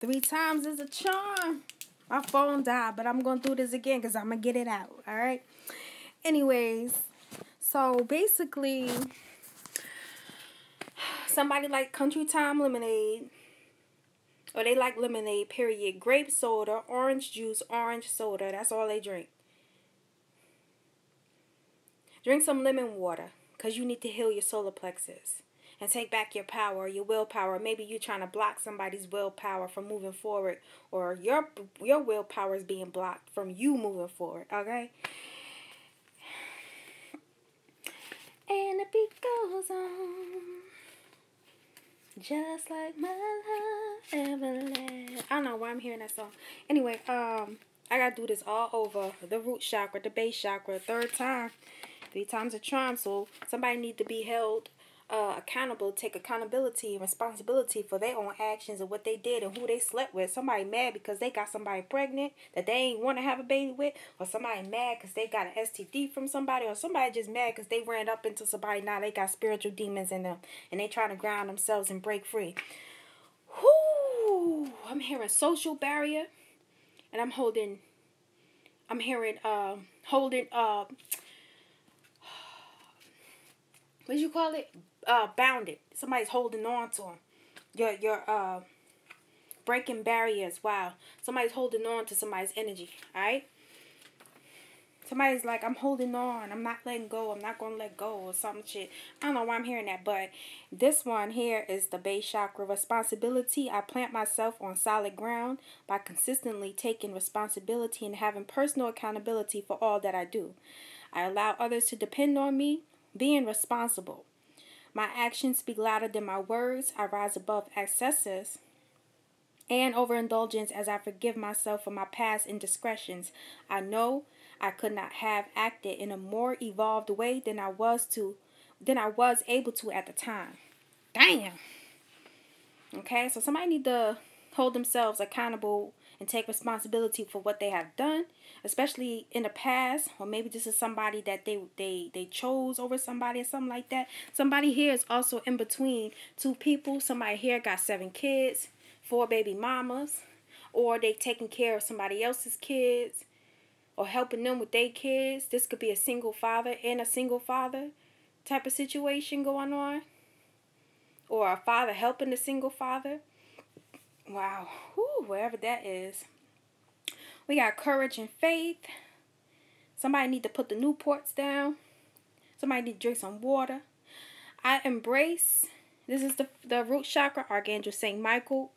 Three times is a charm. My phone died, but I'm going to do this again because I'm going to get it out. All right. Anyways, so basically, somebody like Country Time Lemonade, or they like lemonade, period. Grape soda, orange juice, orange soda. That's all they drink. Drink some lemon water because you need to heal your solar plexus and take back your power, your willpower. Maybe you're trying to block somebody's willpower from moving forward, or your your willpower is being blocked from you moving forward. Okay. And the beat goes on, just like my love ever led. I don't know why I'm hearing that song. Anyway, um, I gotta do this all over the root chakra, the base chakra, third time, three times a charm. So somebody need to be held uh, accountable, take accountability and responsibility for their own actions and what they did and who they slept with. Somebody mad because they got somebody pregnant that they ain't want to have a baby with, or somebody mad because they got an STD from somebody, or somebody just mad because they ran up into somebody now they got spiritual demons in them and they trying to ground themselves and break free. Whoo! I'm hearing social barrier, and I'm holding. I'm hearing uh holding uh what do you call it? Uh, bounded. Somebody's holding on to them. You're you're uh breaking barriers. Wow. Somebody's holding on to somebody's energy. All right. Somebody's like, I'm holding on. I'm not letting go. I'm not going to let go or some shit. I don't know why I'm hearing that, but this one here is the base chakra responsibility. I plant myself on solid ground by consistently taking responsibility and having personal accountability for all that I do. I allow others to depend on me being responsible. My actions speak louder than my words. I rise above excesses and overindulgence as I forgive myself for my past indiscretions. I know I could not have acted in a more evolved way than I was to than I was able to at the time. Damn. Okay, so somebody need to hold themselves accountable and take responsibility for what they have done, especially in the past, or maybe this is somebody that they they they chose over somebody or something like that. Somebody here is also in between two people. Somebody here got seven kids, four baby mamas, or they taking care of somebody else's kids, or helping them with their kids. This could be a single father and a single father type of situation going on, or a father helping the single father Wow. Whew, wherever that is. We got courage and faith. Somebody need to put the Newports down. Somebody need to drink some water. I embrace. This is the, the root chakra. Archangel St. Michael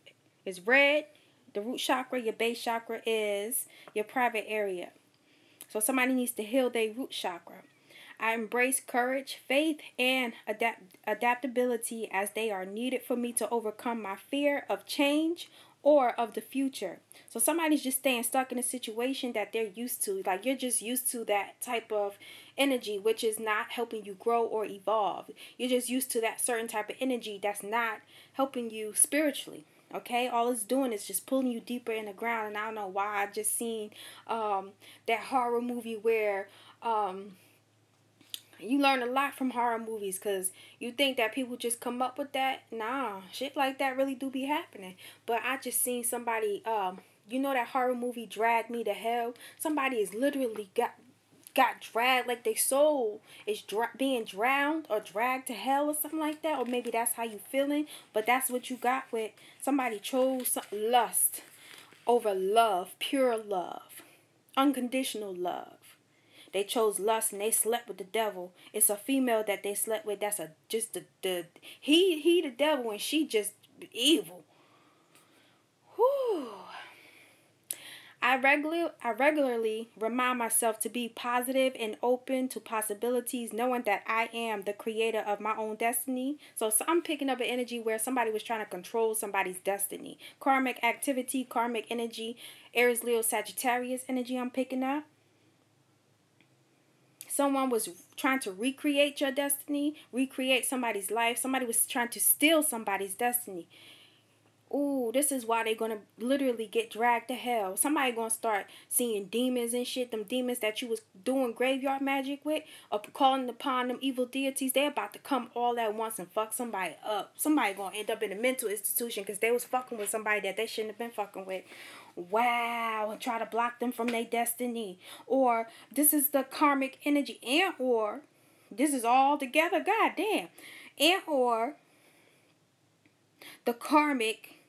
is red. The root chakra, your base chakra, is your private area. So somebody needs to heal their root chakra. I embrace courage, faith, and adapt adaptability as they are needed for me to overcome my fear of change or of the future. So somebody's just staying stuck in a situation that they're used to. Like you're just used to that type of energy which is not helping you grow or evolve. You're just used to that certain type of energy that's not helping you spiritually. Okay, all it's doing is just pulling you deeper in the ground, and I don't know why I just seen um, that horror movie where um, you learn a lot from horror movies because you think that people just come up with that. Nah, shit like that really do be happening. But I just seen somebody, um, you know that horror movie Drag Me to Hell? Somebody is literally got got dragged like their soul is dra- being drowned or dragged to hell or something like that or maybe that's how you feeling but that's what you got with somebody chose some- lust over love pure love unconditional love they chose lust and they slept with the devil. It's a female that they slept with. That's a just the the he he the devil and she just evil. Whew. I regularly I regularly remind myself to be positive and open to possibilities, knowing that I am the creator of my own destiny. So, so I'm picking up an energy where somebody was trying to control somebody's destiny. Karmic activity, karmic energy, Aries, Leo, Sagittarius energy I'm picking up someone was trying to recreate your destiny, recreate somebody's life, somebody was trying to steal somebody's destiny. Ooh, this is why they're gonna literally get dragged to hell. Somebody gonna start seeing demons and shit. Them demons that you was doing graveyard magic with, or calling upon them evil deities. They about to come all at once and fuck somebody up. Somebody gonna end up in a mental institution because they was fucking with somebody that they shouldn't have been fucking with. Wow, and try to block them from their destiny. Or this is the karmic energy, and or this is all together. God damn, and or the karmic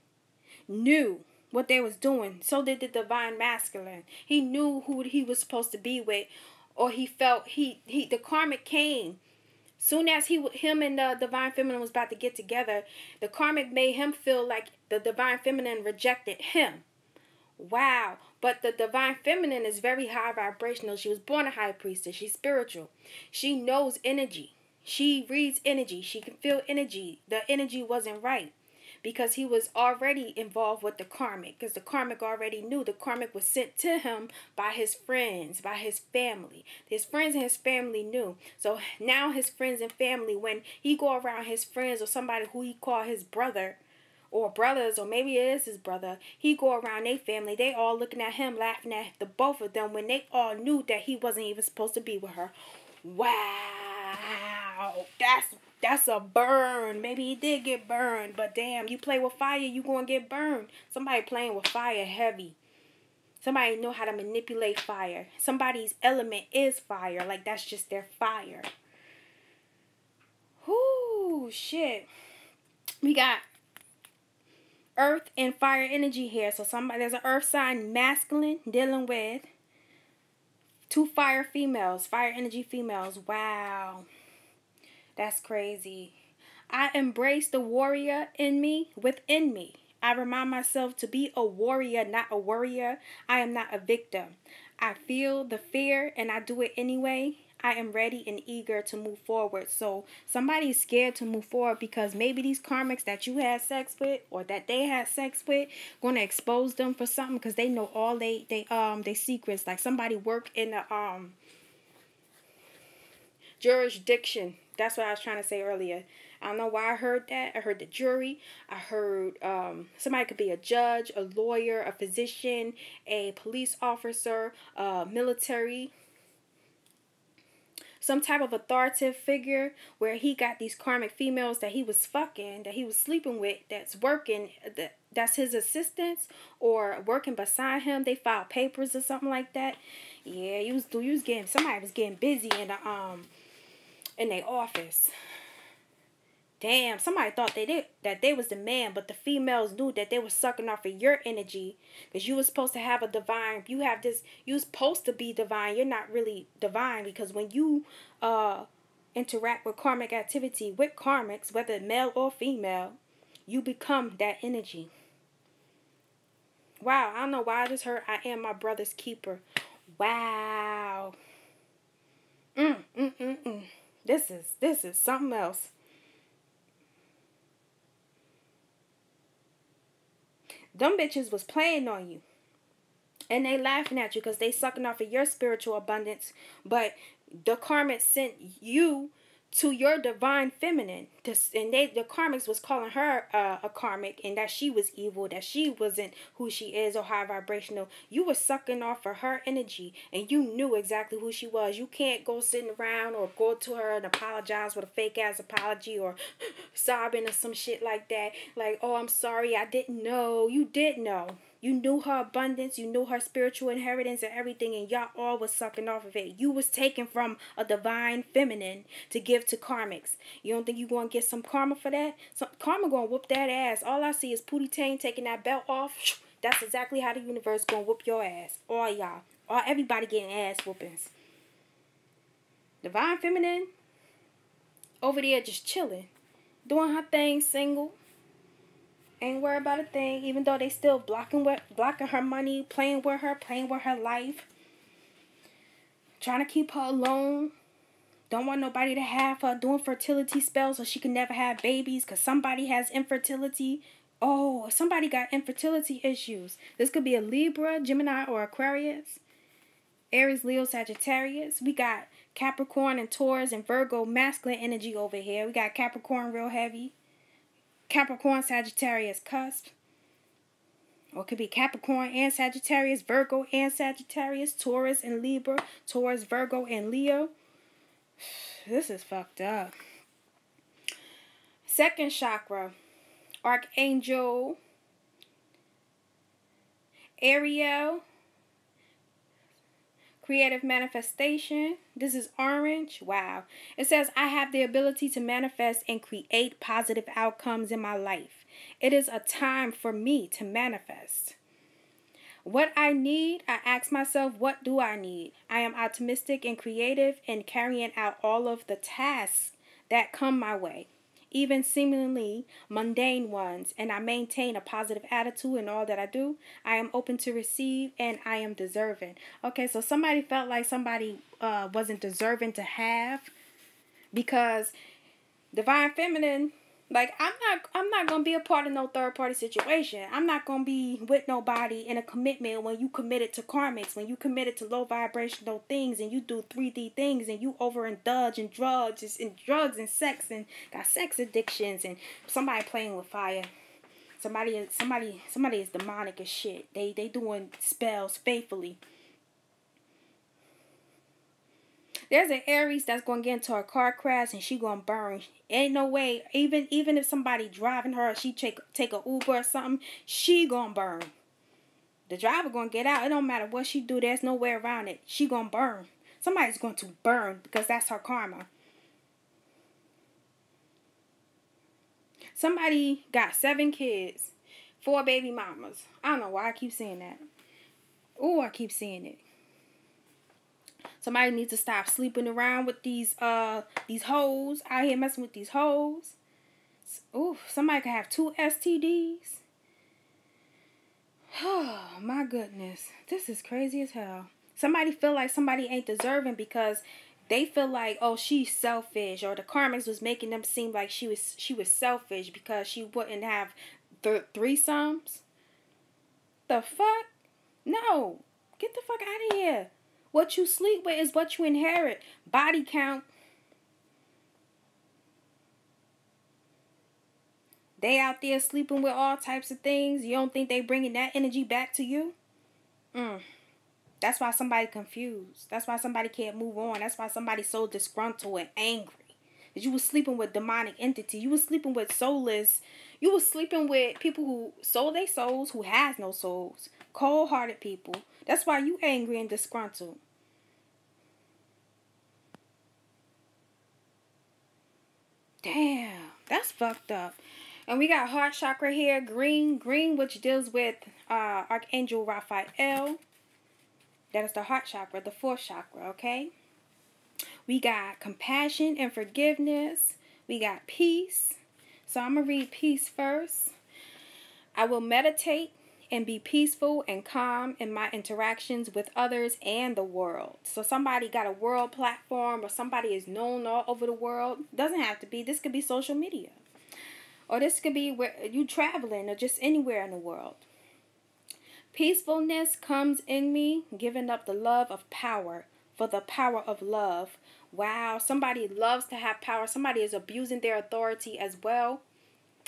knew what they was doing. So did the divine masculine. He knew who he was supposed to be with, or he felt he he the karmic came. Soon as he him and the divine feminine was about to get together, the karmic made him feel like the divine feminine rejected him. Wow. But the divine feminine is very high vibrational. She was born a high priestess. She's spiritual. She knows energy. She reads energy. She can feel energy. The energy wasn't right because he was already involved with the karmic because the karmic already knew the karmic was sent to him by his friends by his family his friends and his family knew so now his friends and family when he go around his friends or somebody who he call his brother or brothers or maybe it is his brother he go around their family they all looking at him laughing at the both of them when they all knew that he wasn't even supposed to be with her wow that's that's a burn. Maybe he did get burned, but damn, you play with fire, you gonna get burned. Somebody playing with fire heavy. Somebody know how to manipulate fire. Somebody's element is fire. Like that's just their fire. Whoo, shit. We got earth and fire energy here. So somebody there's an earth sign masculine dealing with two fire females, fire energy females. Wow. That's crazy. I embrace the warrior in me within me. I remind myself to be a warrior, not a worrier. I am not a victim. I feel the fear and I do it anyway. I am ready and eager to move forward. So somebody's scared to move forward because maybe these karmics that you had sex with or that they had sex with gonna expose them for something because they know all they they um they secrets. Like somebody work in the um jurisdiction that's what I was trying to say earlier. I don't know why I heard that. I heard the jury. I heard um, somebody could be a judge, a lawyer, a physician, a police officer, a military, some type of authoritative figure where he got these karmic females that he was fucking, that he was sleeping with, that's working, that that's his assistants or working beside him. They filed papers or something like that. Yeah, he was, he was getting somebody was getting busy in the um in their office. Damn, somebody thought they did that they was the man, but the females knew that they were sucking off of your energy because you was supposed to have a divine. You have this. You're supposed to be divine. You're not really divine because when you uh interact with karmic activity with karmics, whether male or female, you become that energy. Wow, I don't know why I just heard I am my brother's keeper. Wow. Mm, mm, mm, mm. This is this is something else. Them bitches was playing on you. And they laughing at you because they sucking off of your spiritual abundance. But the karma sent you to your divine feminine. And they the karmics was calling her uh, a karmic and that she was evil, that she wasn't who she is or high vibrational. You were sucking off of her energy and you knew exactly who she was. You can't go sitting around or go to her and apologize with a fake ass apology or sobbing or some shit like that. Like, oh, I'm sorry, I didn't know. You did know. You knew her abundance, you knew her spiritual inheritance and everything, and y'all all was sucking off of it. You was taken from a divine feminine to give to karmics. You don't think you gonna get some karma for that? Some karma gonna whoop that ass. All I see is Pootie Tang taking that belt off. That's exactly how the universe gonna whoop your ass. All y'all. All everybody getting ass whoopings. Divine feminine over there just chilling. Doing her thing single Ain't worried about a thing, even though they still blocking with blocking her money, playing with her, playing with her life. Trying to keep her alone. Don't want nobody to have her doing fertility spells so she can never have babies because somebody has infertility. Oh, somebody got infertility issues. This could be a Libra, Gemini, or Aquarius. Aries, Leo, Sagittarius. We got Capricorn and Taurus and Virgo masculine energy over here. We got Capricorn real heavy. Capricorn, Sagittarius cusp. or it could be Capricorn and Sagittarius, Virgo and Sagittarius, Taurus and Libra, Taurus, Virgo, and Leo. This is fucked up. Second chakra, Archangel Ariel, creative manifestation. This is orange. Wow. It says, I have the ability to manifest and create positive outcomes in my life. It is a time for me to manifest. What I need, I ask myself, what do I need? I am optimistic and creative in carrying out all of the tasks that come my way, even seemingly mundane ones, and I maintain a positive attitude in all that I do. I am open to receive and I am deserving. Okay, so somebody felt like somebody uh, wasn't deserving to have because divine feminine like I'm not I'm not gonna be a part of no third party situation. I'm not gonna be with nobody in a commitment when you committed to karmics, when you committed to low vibrational things and you do 3D things and you overindulge in drugs and drugs and sex and got sex addictions and somebody playing with fire. Somebody is somebody somebody is demonic as shit. They they doing spells faithfully. There's an Aries that's gonna get into a car crash and she gonna burn. Ain't no way. Even even if somebody driving her, she take take a Uber or something, she gonna burn. The driver gonna get out. It don't matter what she do. There's no way around it. She gonna burn. Somebody's going to burn because that's her karma. Somebody got seven kids, four baby mamas. I don't know why I keep saying that. Oh, I keep saying it. Somebody needs to stop sleeping around with these uh these hoes out here messing with these hoes. Ooh, somebody could have two STDs. Oh my goodness. This is crazy as hell. Somebody feel like somebody ain't deserving because they feel like oh she's selfish or the karmics was making them seem like she was she was selfish because she wouldn't have th- threesomes. The fuck? No. Get the fuck out of here. What you sleep with is what you inherit. Body count. They out there sleeping with all types of things. You don't think they bringing that energy back to you? Mm. That's why somebody confused. That's why somebody can't move on. That's why somebody's so disgruntled and angry. That you was sleeping with demonic entity. You was sleeping with soulless. You was sleeping with people who sold their souls who has no souls. Cold hearted people. That's why you angry and disgruntled. Damn, that's fucked up. And we got heart chakra here, green, green, which deals with uh, Archangel Raphael. That is the heart chakra, the fourth chakra, okay? We got compassion and forgiveness. We got peace. So I'm going to read peace first. I will meditate and be peaceful and calm in my interactions with others and the world. So somebody got a world platform or somebody is known all over the world. Doesn't have to be. This could be social media. Or this could be where you traveling or just anywhere in the world. Peacefulness comes in me, giving up the love of power for the power of love. Wow, somebody loves to have power. Somebody is abusing their authority as well.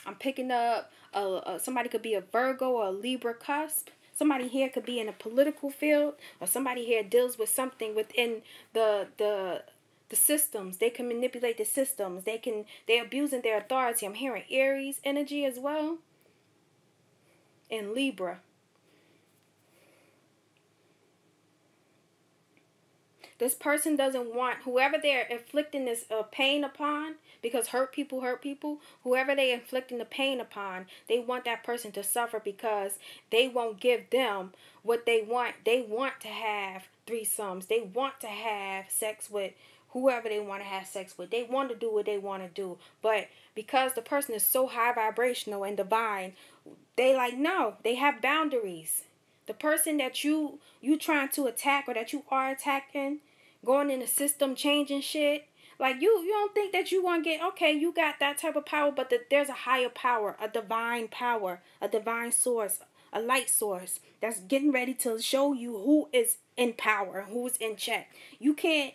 I'm picking up a, a, somebody could be a Virgo or a Libra cusp. Somebody here could be in a political field, or somebody here deals with something within the the the systems. They can manipulate the systems. They can they're abusing their authority. I'm hearing Aries energy as well. And Libra. This person doesn't want whoever they're inflicting this uh, pain upon because hurt people hurt people. Whoever they're inflicting the pain upon, they want that person to suffer because they won't give them what they want. They want to have threesomes. They want to have sex with whoever they want to have sex with. They want to do what they want to do. But because the person is so high vibrational and divine, they like no, they have boundaries. The person that you you trying to attack or that you are attacking, going in the system changing shit. Like you you don't think that you want to get okay, you got that type of power, but the, there's a higher power, a divine power, a divine source, a light source that's getting ready to show you who is in power, who's in check. You can't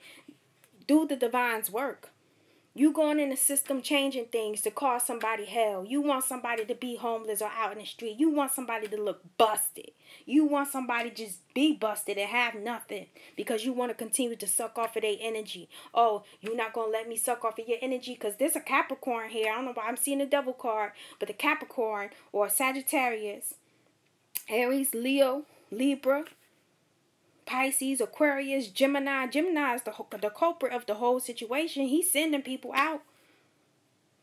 do the divine's work. You going in the system changing things to cause somebody hell. You want somebody to be homeless or out in the street. You want somebody to look busted. You want somebody just be busted and have nothing because you want to continue to suck off of their energy. Oh, you're not going to let me suck off of your energy because there's a Capricorn here. I don't know why I'm seeing the devil card, but the Capricorn or Sagittarius, Aries, Leo, Libra, Pisces, Aquarius, Gemini. Gemini is the, the culprit of the whole situation. He's sending people out.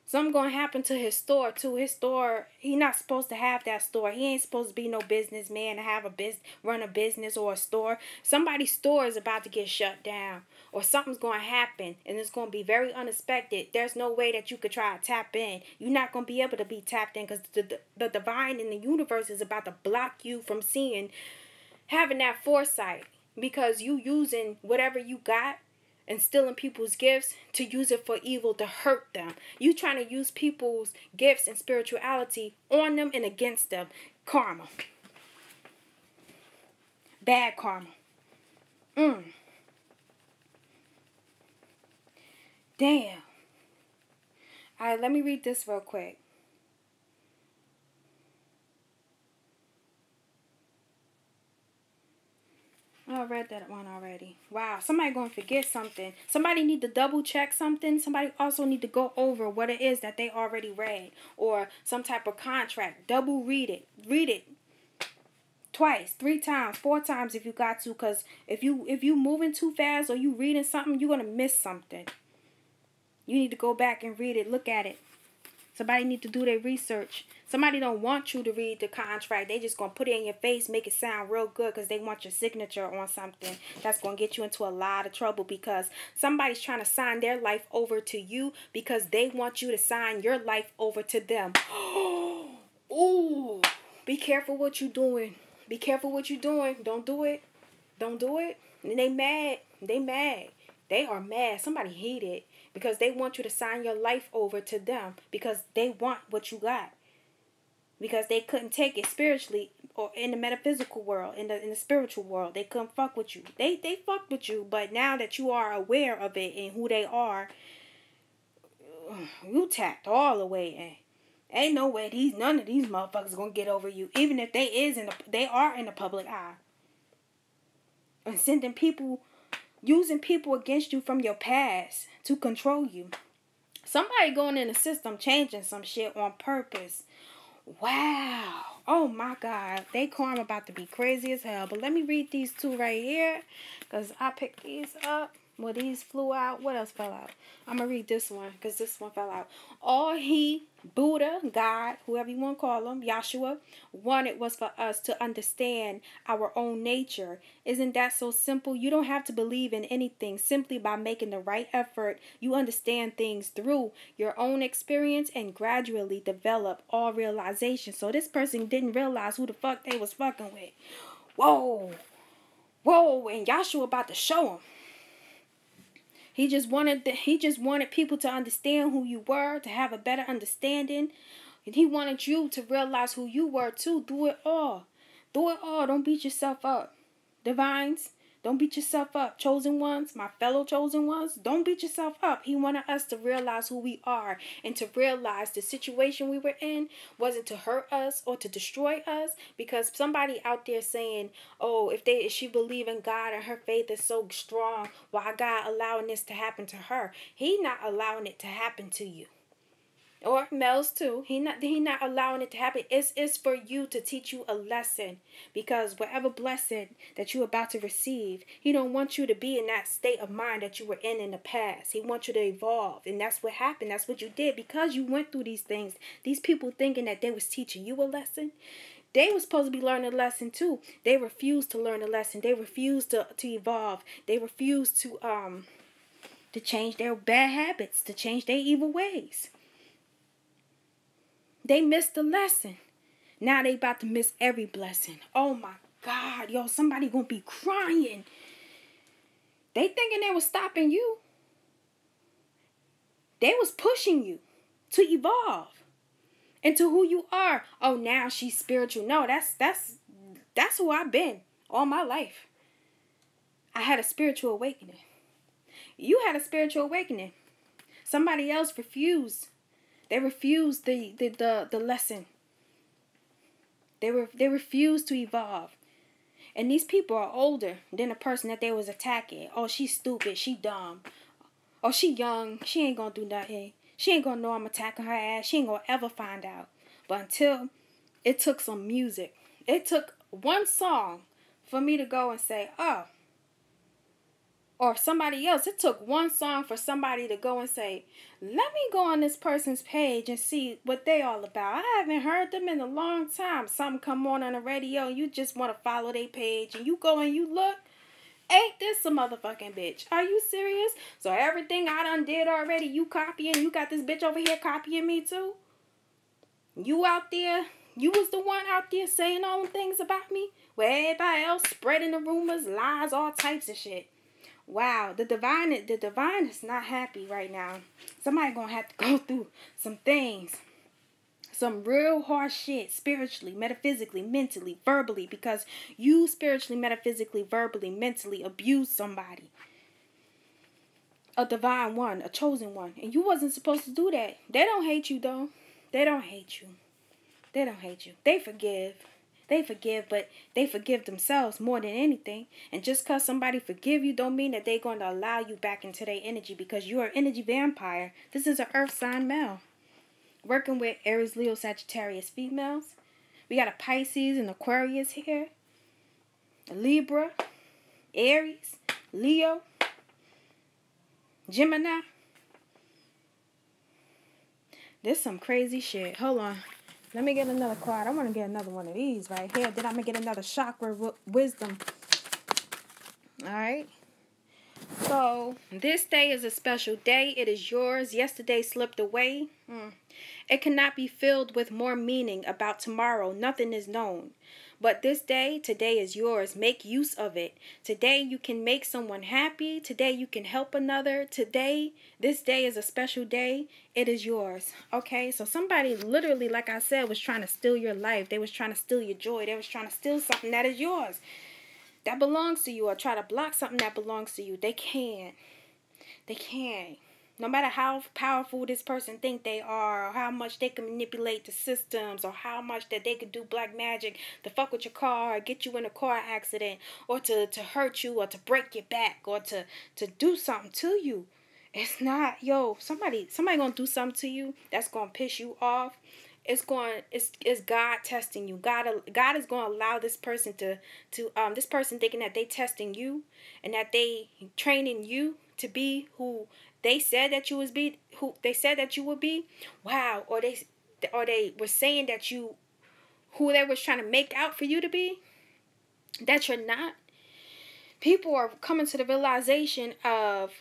Something gonna happen to his store too. His store, he not supposed to have that store. He ain't supposed to be no businessman to have a business, run a business or a store. Somebody's store is about to get shut down, or something's gonna happen, and it's gonna be very unexpected. There's no way that you could try to tap in. You're not gonna be able to be tapped in because the, the the divine in the universe is about to block you from seeing, having that foresight because you using whatever you got and stealing people's gifts to use it for evil to hurt them. You trying to use people's gifts and spirituality on them and against them. Karma. Bad karma. Mm. Damn. All right, let me read this real quick. I read that one already. Wow, somebody going to forget something. Somebody need to double check something. Somebody also need to go over what it is that they already read or some type of contract. Double read it. Read it twice, three times, four times if you got to cuz if you if you moving too fast or you reading something, you're going to miss something. You need to go back and read it, look at it. Somebody need to do their research. Somebody don't want you to read the contract. They just gonna put it in your face, make it sound real good because they want your signature on something. That's gonna get you into a lot of trouble because somebody's trying to sign their life over to you because they want you to sign your life over to them. Ooh, be careful what you're doing. Be careful what you're doing. Don't do it. Don't do it. And they mad. They mad. They are mad. Somebody heated because they want you to sign your life over to them because they want what you got because they couldn't take it spiritually or in the metaphysical world in the in the spiritual world they couldn't fuck with you they they fucked with you but now that you are aware of it and who they are you tapped all the way in ain't no way these none of these motherfuckers gonna get over you even if they is in the they are in the public eye and sending people using people against you from your past to control you. Somebody going in the system changing some shit on purpose. Wow. Oh my God. They karma about to be crazy as hell. But let me read these two right here. Because I picked these up. Well, these flew out. What else fell out? I'm going to read this one because this one fell out. All he, Buddha, God, whoever you want to call him, Yahshua, wanted was for us to understand our own nature. Isn't that so simple? You don't have to believe in anything. Simply by making the right effort, you understand things through your own experience and gradually develop all realization. So this person didn't realize who the fuck they was fucking with. Whoa. Whoa. And Yahshua about to show him. He just wanted the, he just wanted people to understand who you were, to have a better understanding. And he wanted you to realize who you were too. Do it all. Do it all. Don't beat yourself up. Divines, don't beat yourself up. Chosen ones, my fellow chosen ones, don't beat yourself up. He wanted us to realize who we are and to realize the situation we were in wasn't to hurt us or to destroy us because somebody out there saying, "Oh, if they if she believe in God and her faith is so strong, why God allowing this to happen to her?" He not allowing it to happen to you or males too. He not he not allowing it to happen. It's it's for you to teach you a lesson because whatever blessing that you're about to receive, he don't want you to be in that state of mind that you were in in the past. He wants you to evolve, and that's what happened. That's what you did because you went through these things. These people thinking that they was teaching you a lesson. They were supposed to be learning a lesson too. They refused to learn a lesson. They refused to, to evolve. They refused to um to change their bad habits, to change their evil ways. They missed the lesson. Now they about to miss every blessing. Oh my God, yo, somebody gonna be crying. They thinking they was stopping you. They was pushing you to evolve into who you are. Oh, now she's spiritual. No, that's that's that's who I've been all my life. I had a spiritual awakening. You had a spiritual awakening. Somebody else refused. They refused the the the, the lesson. They were they refused to evolve. And these people are older than the person that they was attacking. Oh, she's stupid. She dumb. Oh, she young. She ain't gonna do nothing. She ain't gonna know I'm attacking her ass. She ain't gonna ever find out. But until it took some music, it took one song for me to go and say, oh, or somebody else. It took one song for somebody to go and say, let me go on this person's page and see what they all about. I haven't heard them in a long time. Something come on on the radio, you just want to follow their page, and you go and you look. Ain't this a motherfucking bitch? Are you serious? So everything I done did already, you copying? You got this bitch over here copying me too? You out there? You was the one out there saying all the things about me? Where everybody else spreading the rumors, lies, all types of shit. Wow, the divine the divine is not happy right now. Somebody gonna have to go through some things. Some real hard shit spiritually, metaphysically, mentally, verbally, because you spiritually, metaphysically, verbally, mentally abused somebody. A divine one, a chosen one. And you wasn't supposed to do that. They don't hate you though. They don't hate you. They don't hate you. They forgive. They forgive, but they forgive themselves more than anything. And just because somebody forgive you don't mean that they're going to allow you back into their energy because you're an energy vampire. This is an earth sign male. Working with Aries, Leo, Sagittarius females. We got a Pisces and Aquarius here. Libra, Aries, Leo, Gemini. This some crazy shit. Hold on. Let me get another card. I want to get another one of these right here. Then I'm going to get another chakra wisdom. All right. So, this day is a special day. It is yours. Yesterday slipped away. Hmm. It cannot be filled with more meaning about tomorrow. Nothing is known. But this day, today is yours. Make use of it. Today, you can make someone happy. Today, you can help another. Today, this day is a special day. It is yours. Okay? So, somebody literally, like I said, was trying to steal your life. They was trying to steal your joy. They was trying to steal something that is yours, that belongs to you, or try to block something that belongs to you. They can't. They can't no matter how powerful this person think they are or how much they can manipulate the systems or how much that they could do black magic to fuck with your car get you in a car accident or to, to hurt you or to break your back or to, to do something to you it's not yo somebody somebody gonna do something to you that's gonna piss you off it's going it's it's God testing you. God God is going to allow this person to to um this person thinking that they testing you and that they training you to be who they said that you was be who they said that you would be? Wow. Or they or they were saying that you who they was trying to make out for you to be? That you're not? People are coming to the realization of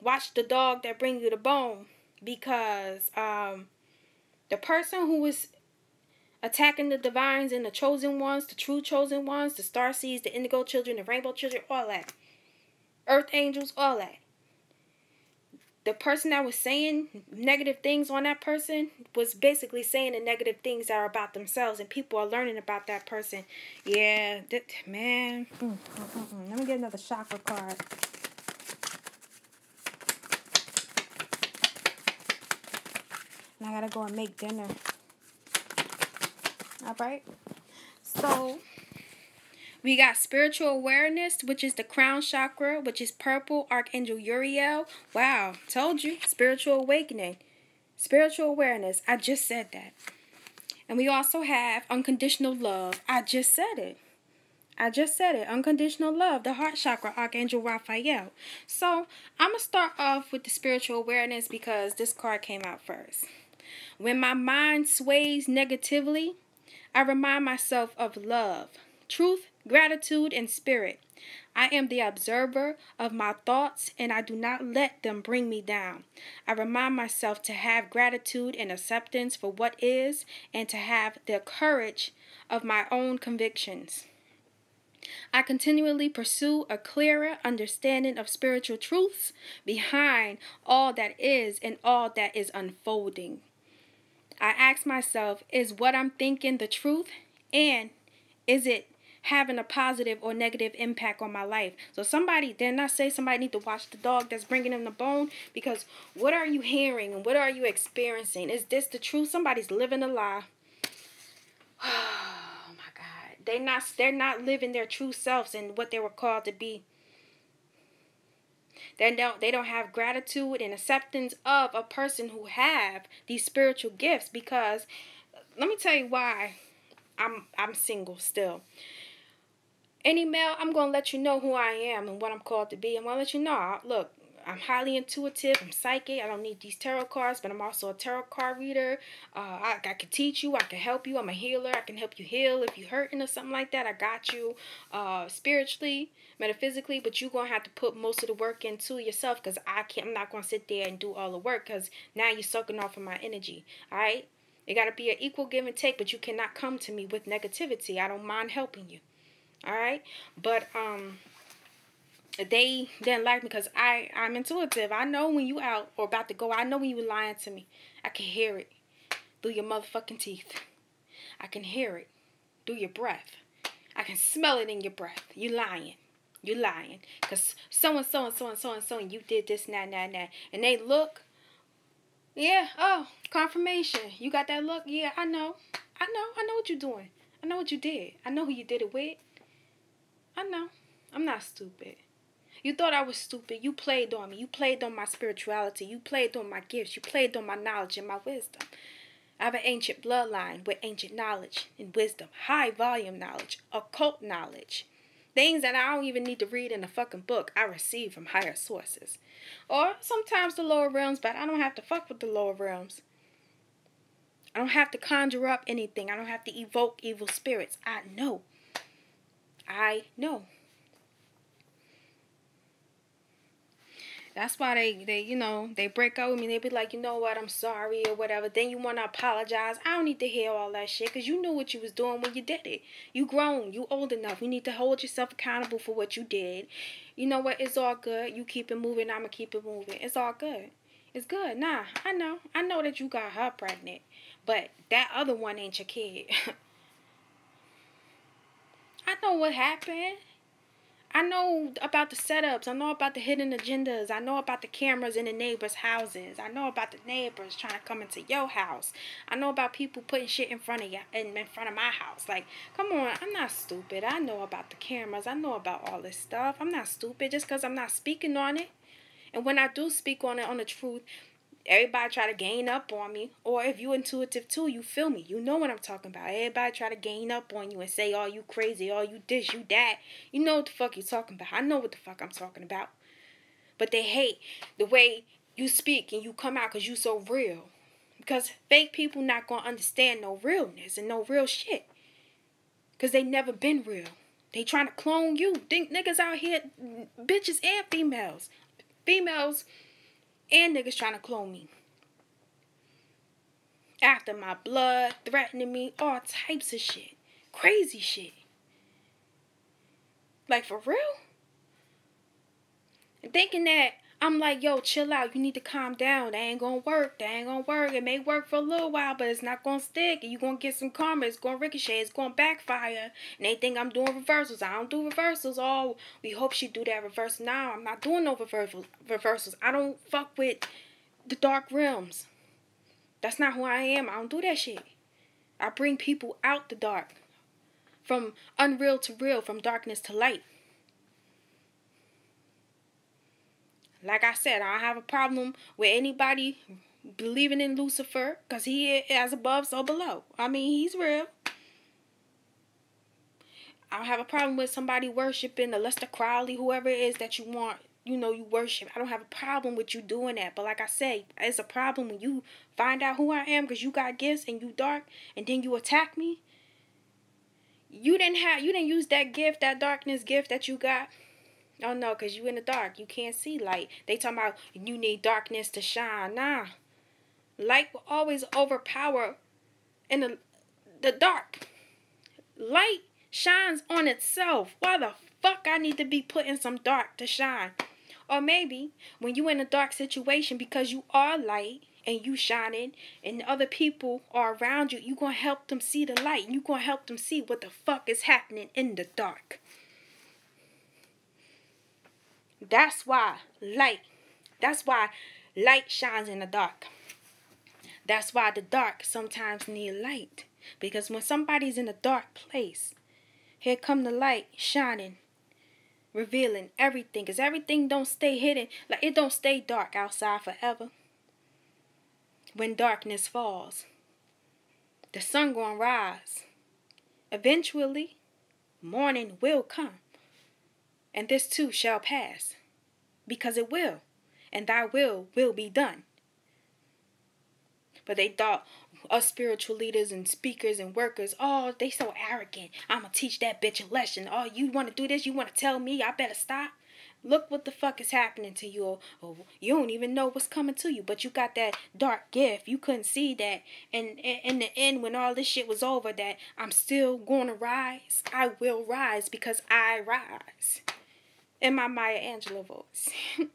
watch the dog that bring you the bone. Because um the person who was attacking the divines and the chosen ones the true chosen ones the star seeds the indigo children the rainbow children all that. Earth angels all that the person that was saying negative things on that person was basically saying the negative things that are about themselves and people are learning about that person. Yeah that, man. Mm, mm, mm, mm. let me get another chakra card. And i gotta go and make dinner. All right. So we got spiritual awareness, which is the crown chakra, which is purple, Archangel Uriel. Wow, told you, spiritual awakening, spiritual awareness. I just said that. And we also have unconditional love. I just said it. I just said it. Unconditional love, the heart chakra, Archangel Raphael. So I'm going to start off with the spiritual awareness because this card came out first. When my mind sways negatively, I remind myself of love, truth, gratitude, and spirit. I am the observer of my thoughts and I do not let them bring me down. I remind myself to have gratitude and acceptance for what is and to have the courage of my own convictions. I continually pursue a clearer understanding of spiritual truths behind all that is and all that is unfolding. I ask myself, is what I'm thinking the truth? And is it having a positive or negative impact on my life. So somebody, then I say somebody need to watch the dog that's bringing them the bone because what are you hearing and what are you experiencing? Is this the truth? Somebody's living a lie. Oh my God, they not they're not living their true selves and what they were called to be. They don't they don't have gratitude and acceptance of a person who have these spiritual gifts because let me tell you why I'm I'm single still. Any male, I'm gonna let you know who I am and what I'm called to be. I'm gonna let you know. Look, I'm highly intuitive. I'm psychic. I don't need these tarot cards, but I'm also a tarot card reader. Uh, I, I can teach you. I can help you. I'm a healer. I can help you heal if you're hurting or something like that. I got you uh, spiritually, metaphysically, but you're gonna have to put most of the work into yourself because I can't. I'm not gonna sit there and do all the work because now you're sucking off of my energy. All right. It got to be an equal give and take, but you cannot come to me with negativity. I don't mind helping you. All right? But um they didn't like me because I I'm intuitive. I know when you out or about to go. I know when you lying to me. I can hear it through your motherfucking teeth. I can hear it through your breath. I can smell it in your breath. You lying. You lying. Cause so and so and so and so and so and you did this, nah, nah, nah. And they look yeah. Oh, confirmation. You got that look? Yeah, I know. I know. I know what you're doing. I know what you did. I know who you did it with. I know. I'm not stupid. You thought I was stupid. You played on me. You played on my spirituality. You played on my gifts. You played on my knowledge and my wisdom. I have an ancient bloodline with ancient knowledge and wisdom, high volume knowledge, occult knowledge. Things that I don't even need to read in a fucking book, I receive from higher sources. Or sometimes the lower realms, but I don't have to fuck with the lower realms. I don't have to conjure up anything. I don't have to evoke evil spirits. I know. I know. That's why they, they, you know, they break up with me. They be like, you know what, I'm sorry or whatever. Then you want to apologize. I don't need to hear all that shit because you knew what you was doing when you did it. You grown. You old enough. You need to hold yourself accountable for what you did. You know what? It's all good. You keep it moving. I'm going to keep it moving. It's all good. It's good. Nah, I know. I know that you got her pregnant. But that other one ain't your kid. I know what happened. I know about the setups. I know about the hidden agendas. I know about the cameras in the neighbors' houses. I know about the neighbors trying to come into your house. I know about people putting shit in front of you in, in front of my house. Like, come on, I'm not stupid. I know about the cameras. I know about all this stuff. I'm not stupid just because I'm not speaking on it. And when I do speak on it on the truth, Everybody try to gain up on me. Or if you intuitive too, you feel me. You know what I'm talking about. Everybody try to gain up on you and say, oh, you crazy, oh, you this, you that. You know what the fuck you talking about. I know what the fuck I'm talking about. But they hate the way you speak and you come out because you so real. Because fake people not to understand no realness and no real shit. Because they never been real. They trying to clone you. Think niggas out here, bitches and females. Females and niggas trying to clone me. After my blood, threatening me, all types of shit. Crazy shit. Like for real? And thinking that I'm like, yo, chill out. You need to calm down. That ain't gonna work. That ain't gonna work. It may work for a little while, but it's not gonna stick. And you gonna get some karma. It's gonna ricochet. It's gonna backfire. And they think I'm doing reversals. I don't do reversals. Oh, we hope she do that reversal. Now I'm not doing no. Reversals. I don't fuck with the dark realms. That's not who I am. I don't do that shit. I bring people out the dark. From unreal to real, from darkness to light. Like I said, I don't have a problem with anybody believing in Lucifer because he is above, so below. I mean, he's real. I don't have a problem with somebody worshiping the Aleister Crowley, whoever it is that you want, you know, you worship. I don't have a problem with you doing that. But like I say, it's a problem when you find out who I am because you got gifts and you dark and then you attack me. You didn't have you didn't use that gift, that darkness gift that you got Oh no, cause you in the dark. You can't see light. They talking about you need darkness to shine. Nah. Light will always overpower in the the dark. Light shines on itself. Why the fuck I need to be put in some dark to shine? Or maybe when you in a dark situation because you are light and you shining and other people are around you, you to help them see the light. you to help them see what the fuck is happening in the dark. That's why light, that's why light shines in the dark. That's why the dark sometimes need light. Because when somebody's in a dark place, here come the light shining, revealing everything. Because everything don't stay hidden. Like it don't stay dark outside forever. When darkness falls, the sun gonna rise. Eventually, morning will come. And this too shall pass. Because it will. And thy will will be done. But they thought us spiritual leaders and speakers and workers, oh, they so arrogant. I'ma teach that bitch a lesson. Oh, you wanna do this? You wanna tell me I better stop? Look what the fuck is happening to you. Or, you don't even know what's coming to you, but you got that dark gift. You couldn't see that. And in the end, when all this shit was over, that I'm still going to rise. I will rise because I rise. In my Maya Angelou voice.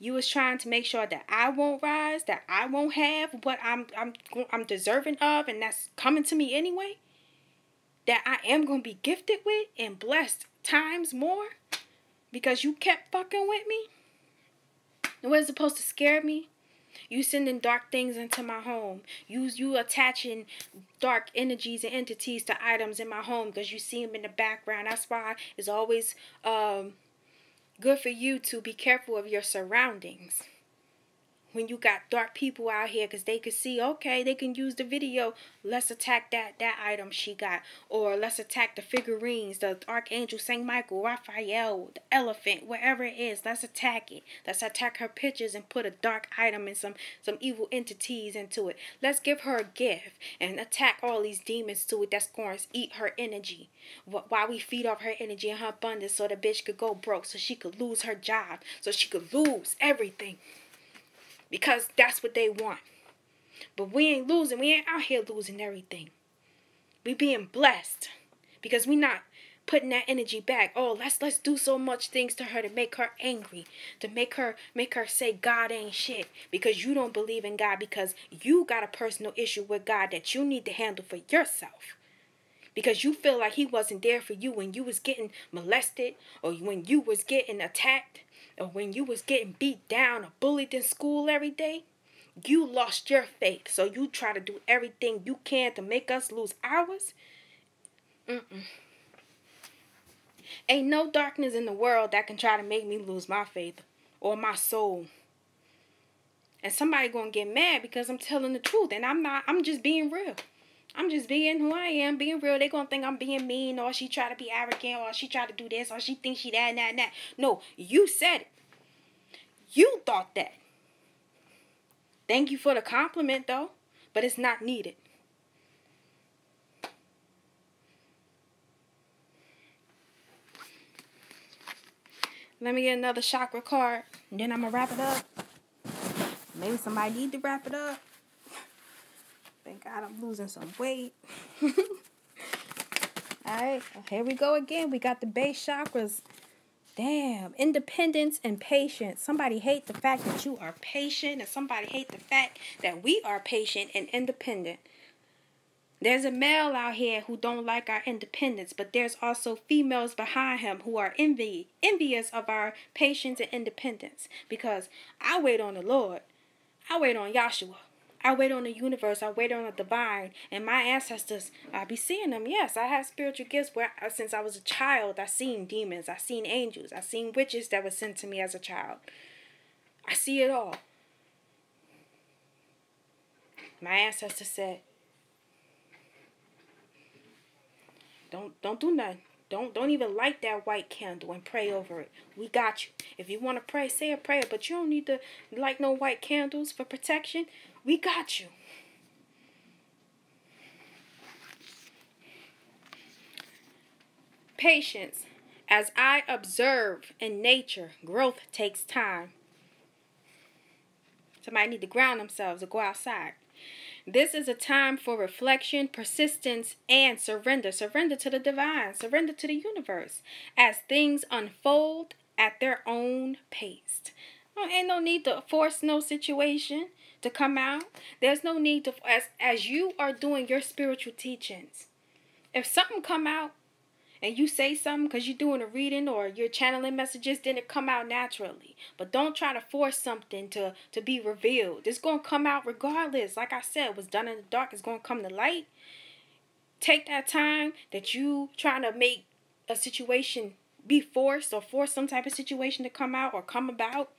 You was trying to make sure that I won't rise, that I won't have what I'm I'm I'm deserving of and that's coming to me anyway. That I am going to be gifted with and blessed times more because you kept fucking with me. It wasn't supposed to scare me. You sending dark things into my home. You you attaching dark energies and entities to items in my home because you see them in the background. That's why it's always um good for you to be careful of your surroundings when you got dark people out here because they could see okay they can use the video. Let's attack that that item she got. Or let's attack the figurines the archangel saint michael raphael the elephant whatever it is. Let's attack it. Let's attack her pictures and put a dark item and some some evil entities into it. Let's give her a gift and attack all these demons to it that's going to eat her energy. While we feed off her energy and her abundance so the bitch could go broke so she could lose her job so she could lose everything because that's what they want. But we ain't losing. We ain't out here losing everything. We being blessed because we not putting that energy back. Oh, let's let's do so much things to her to make her angry, to make her make her say God ain't shit because you don't believe in God because you got a personal issue with God that you need to handle for yourself. Because you feel like he wasn't there for you when you was getting molested or when you was getting attacked or when you was getting beat down or bullied in school every day, you lost your faith. So you try to do everything you can to make us lose ours. Mm-mm. Ain't no darkness in the world that can try to make me lose my faith or my soul. And somebody gonna get mad because I'm telling the truth and I'm not I'm just being real. I'm just being who I am, being real. They gonna think I'm being mean, or she try to be arrogant, or she try to do this, or she thinks she that and that and that. No, you said it. You thought that. Thank you for the compliment, though, but it's not needed. Let me get another chakra card, and then I'm gonna wrap it up. Maybe somebody need to wrap it up. Thank God I'm losing some weight. Alright, here we go again. We got the base chakras. Damn, independence and patience. Somebody hate the fact that you are patient, and somebody hate the fact that we are patient and independent. There's a male out here who don't like our independence, but there's also females behind him who are envy, envious of our patience and independence. Because I wait on the Lord. I wait on Yahshua. I wait on the universe. I wait on the divine. And my ancestors, I be seeing them. Yes, I have spiritual gifts where since I was a child, I seen demons. I seen angels. I seen witches that were sent to me as a child. I see it all. My ancestor said, Don't don't do nothing. Don't don't even light that white candle and pray over it. We got you. If you want to pray, say a prayer, but you don't need to light no white candles for protection. We got you. Patience. As I observe in nature, growth takes time. Somebody need to ground themselves or go outside. This is a time for reflection, persistence, and surrender. Surrender to the divine, surrender to the universe as things unfold at their own pace. Oh, ain't no need to force no situation to come out. There's no need to as as you are doing your spiritual teachings. If something come out and you say something because you're doing a reading or you're channeling messages, then it come out naturally. But don't try to force something to to be revealed. It's gonna come out regardless. Like I said, what's done in the dark is gonna come to light. Take that time that you trying to make a situation be forced or force some type of situation to come out or come about.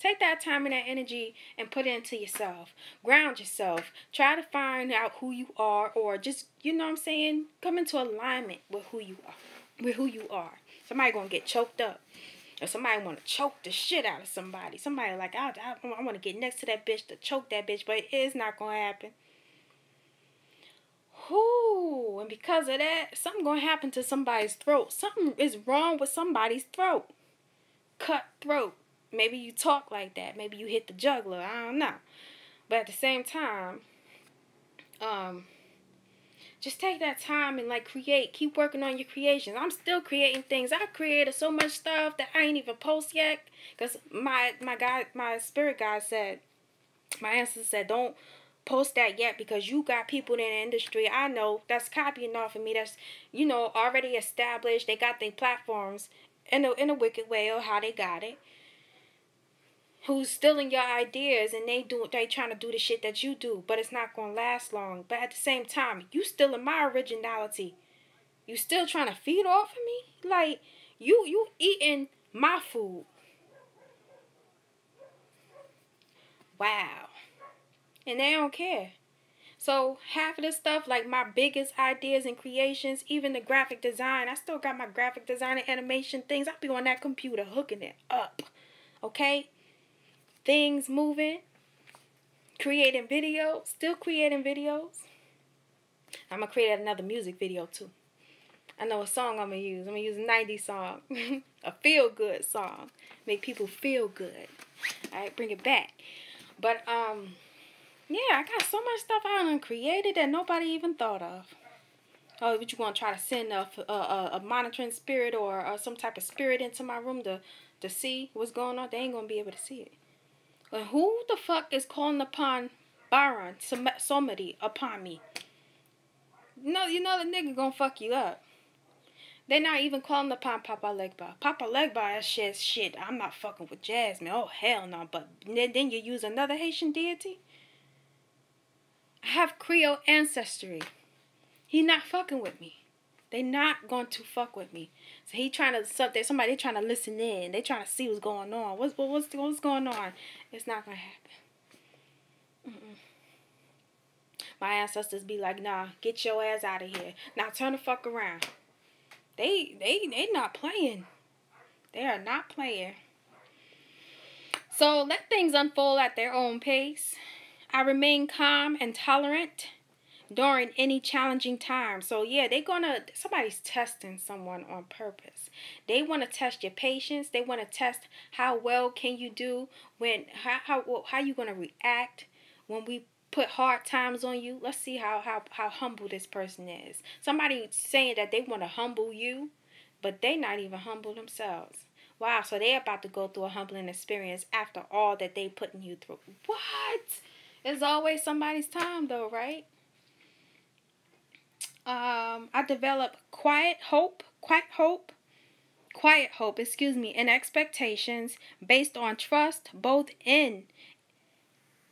Take that time and that energy and put it into yourself. Ground yourself. Try to find out who you are or just, you know what I'm saying, come into alignment with who you are. With who you are. Somebody gonna get choked up. Or somebody want to choke the shit out of somebody. Somebody like, I, I, I want to get next to that bitch to choke that bitch, but it's not going to happen. Whoo, and because of that, something going to happen to somebody's throat. Something is wrong with somebody's throat. Cut throat maybe you talk like that. Maybe you hit the jugular. I don't know. But at the same time, um, just take that time and like create. Keep working on your creations. I'm still creating things. I created so much stuff that I ain't even post yet. Cause my my guy, my spirit guide said, my ancestor said, don't post that yet because you got people in the industry I know that's copying off of me. That's you know already established. They got their platforms in a in a wicked way or how they got it who's stealing your ideas and they do they trying to do the shit that you do, but it's not gonna last long. But at the same time, you stealing my originality. You still trying to feed off of me? Like you you eating my food. Wow. And they don't care. So half of the stuff, like my biggest ideas and creations, even the graphic design, I still got my graphic design and animation things. I'll be on that computer hooking it up. Okay? Things moving, creating videos, still creating videos. I'm gonna create another music video too. I know a song I'm gonna use. I'm gonna use a 90s song, a feel good song, make people feel good. All right, bring it back. But um, yeah, I got so much stuff I done created that nobody even thought of. Oh, but you want to try to send a, a, a monitoring spirit or, or some type of spirit into my room to to see what's going on? They ain't gonna be able to see it. Who the fuck is calling upon Baron Samedi upon me? No, you know the nigga gonna fuck you up. They're not even calling upon Papa Legba. Papa Legba is shit, shit. I'm not fucking with Jasmine. Oh, hell no. But then, then you use another Haitian deity? I have Creole ancestry. He not fucking with me. They not going to fuck with me. So he trying to something. Somebody trying to listen in. They trying to see what's going on. What's what's what's going on? It's not gonna happen. Mm-mm. My ancestors be like, nah, get your ass out of here. Now turn the fuck around. They they they not playing. They are not playing. So let things unfold at their own pace. I remain calm and tolerant during any challenging time. So yeah, they're gonna somebody's testing someone on purpose. They want to test your patience. They want to test how well can you do when how how how you gonna react when we put hard times on you. Let's see how how how humble this person is. Somebody saying that they want to humble you, but they not even humble themselves. Wow, so they're about to go through a humbling experience after all that they putting you through. What? It's always somebody's time though, right? Um, I develop quiet hope, quiet hope, quiet hope, excuse me, and expectations based on trust both in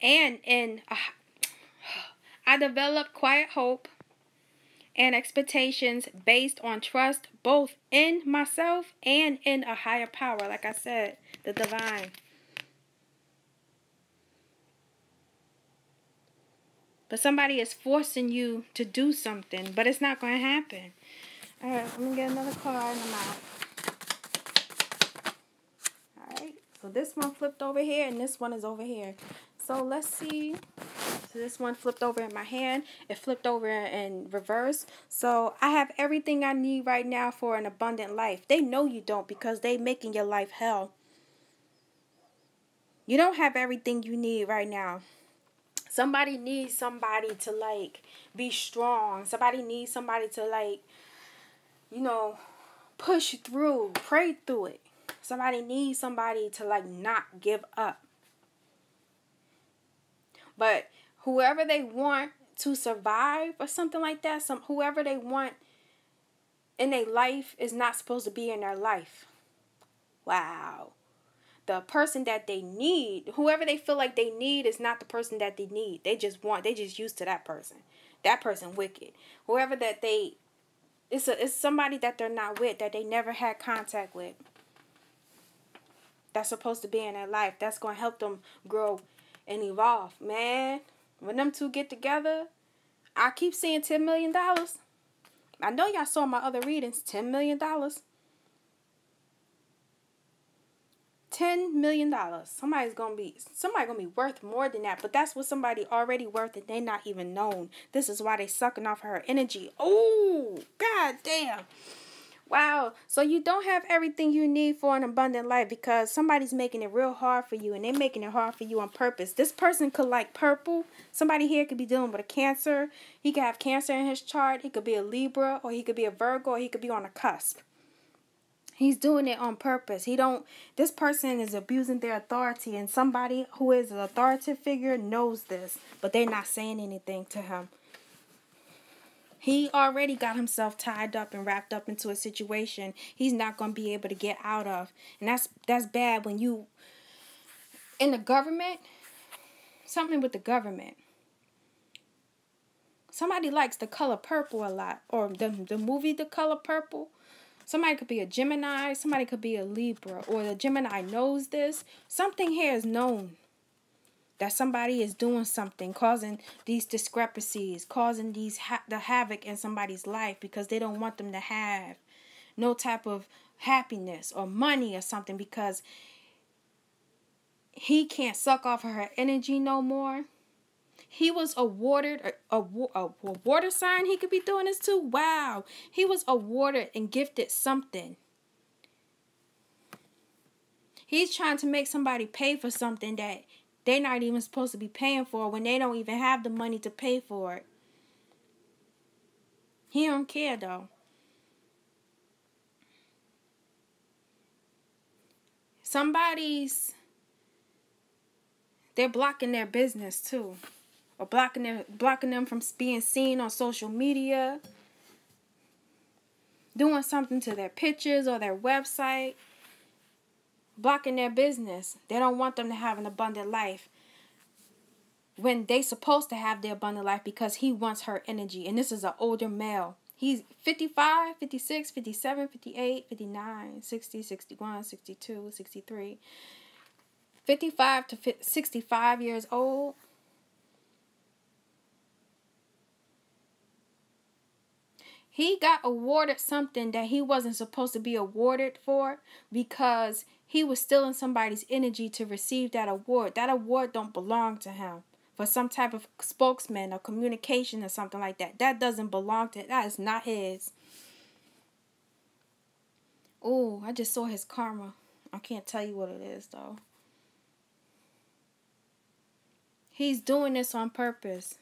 and in. Uh, I develop quiet hope and expectations based on trust both in myself and in a higher power, like I said, the divine. But somebody is forcing you to do something, but it's not going to happen. All right, let me get another card in the mouth. All right, so this one flipped over here and this one is over here. So let's see. So this one flipped over in my hand. It flipped over in reverse. So I have everything I need right now for an abundant life. They know you don't because they making your life hell. You don't have everything you need right now. Somebody needs somebody to like be strong. Somebody needs somebody to like, you know, push through, pray through it. Somebody needs somebody to like not give up. But whoever they want to survive or something like that, some whoever they want in their life is not supposed to be in their life. Wow. The person that they need, whoever they feel like they need is not the person that they need. They just want they just used to that person. That person wicked. Whoever that they it's a it's somebody that they're not with, that they never had contact with. That's supposed to be in their life. That's gonna help them grow and evolve. Man, when them two get together, I keep seeing ten million dollars. I know y'all saw my other readings. $10 million. $10 million. Somebody's gonna be somebody gonna be worth more than that. But that's what somebody already worth and they not even known. This is why they sucking off her energy. Oh, god damn. Wow. So you don't have everything you need for an abundant life because somebody's making it real hard for you and they're making it hard for you on purpose. This person could like purple. Somebody here could be dealing with a cancer. He could have cancer in his chart. He could be a Libra or he could be a Virgo or he could be on a cusp. He's doing it on purpose. He don't this person is abusing their authority and somebody who is an authoritative figure knows this, but they're not saying anything to him. He already got himself tied up and wrapped up into a situation he's not going to be able to get out of. And that's that's bad when you in the government something with the government. Somebody likes the color purple a lot or the the movie The Color Purple. Somebody could be a Gemini, somebody could be a Libra or the Gemini knows this. Something here is known that somebody is doing something causing these discrepancies causing these ha- the havoc in somebody's life because they don't want them to have no type of happiness or money or something because he can't suck off of her energy no more he was awarded a, a, water sign he could be doing this too wow he was awarded and gifted something he's trying to make somebody pay for something that they're not even supposed to be paying for when they don't even have the money to pay for it. He don't care though. Somebody's they're blocking their business too. Or blocking their blocking them from being seen on social media. Doing something to their pictures or their website blocking their business. They don't want them to have an abundant life when they supposed to have their abundant life because he wants her energy. And this is an older male. He's 55, 56, 57, 58, 59, 60, 61, 62, 63. 55 to 65 years old. He got awarded something that he wasn't supposed to be awarded for because he was stealing somebody's energy to receive that award. That award don't belong to him. For some type of spokesman or communication or something like that. That doesn't belong to that is not his. Oh, I just saw his karma. I can't tell you what it is though. He's doing this on purpose.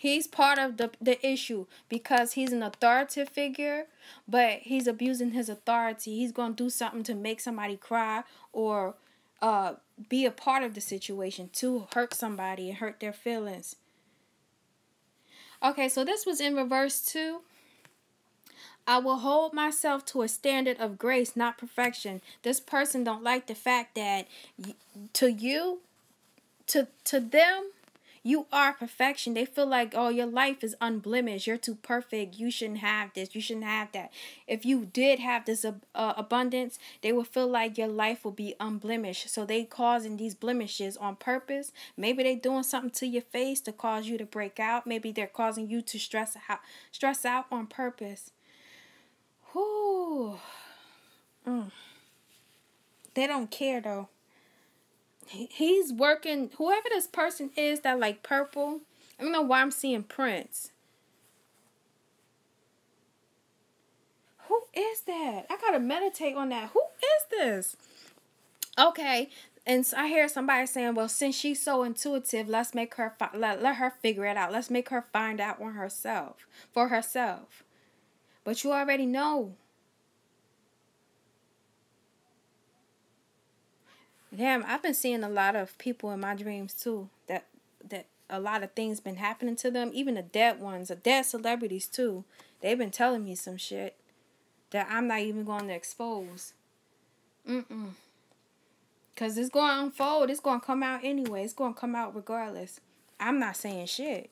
He's part of the, the issue because he's an authoritative figure, but he's abusing his authority. He's going to do something to make somebody cry or uh, be a part of the situation to hurt somebody and hurt their feelings. Okay, so this was in reverse too. I will hold myself to a standard of grace, not perfection. This person don't like the fact that to you, to to them, you are perfection. They feel like, oh, your life is unblemished. You're too perfect. You shouldn't have this. You shouldn't have that. If you did have this uh, abundance, they would feel like your life will be unblemished. So they causing these blemishes on purpose. Maybe they doing something to your face to cause you to break out. Maybe they're causing you to stress out, stress out on purpose. Whoo. Mm. They don't care though he's working whoever this person is that like purple i don't know why i'm seeing prince. Who is that? I gotta meditate on that. Who is this? Okay and so i hear somebody saying well since she's so intuitive let's make her let, let her figure it out. Let's make her find out on herself for herself. But you already know Damn, I've been seeing a lot of people in my dreams too. That that a lot of things been happening to them. Even the dead ones, the dead celebrities too. They've been telling me some shit that I'm not even going to expose. Mm-mm. Cause it's going to unfold. It's going to come out anyway. It's going to come out regardless. I'm not saying shit.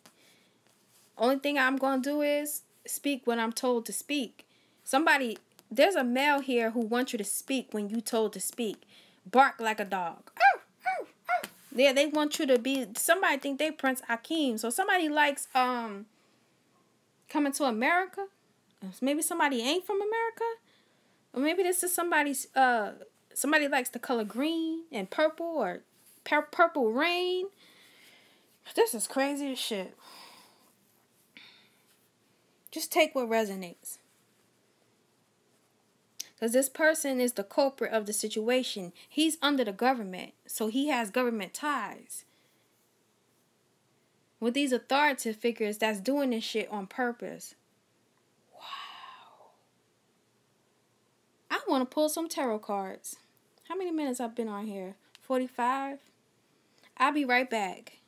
Only thing I'm going to do is speak when I'm told to speak. Somebody, there's a male here who wants you to speak when you told to speak. Bark like a dog. Yeah, they want you to be. Somebody think they Prince Akeem. So somebody likes um coming to America. Maybe somebody ain't from America. Or maybe this is somebody's uh somebody likes the color green and purple or pur- purple rain. This is crazy as shit. Just take what resonates. Because this person is the culprit of the situation. He's under the government, so he has government ties. With these authoritative figures that's doing this shit on purpose. Wow. I want to pull some tarot cards. How many minutes I've been on here? 45? I'll be right back.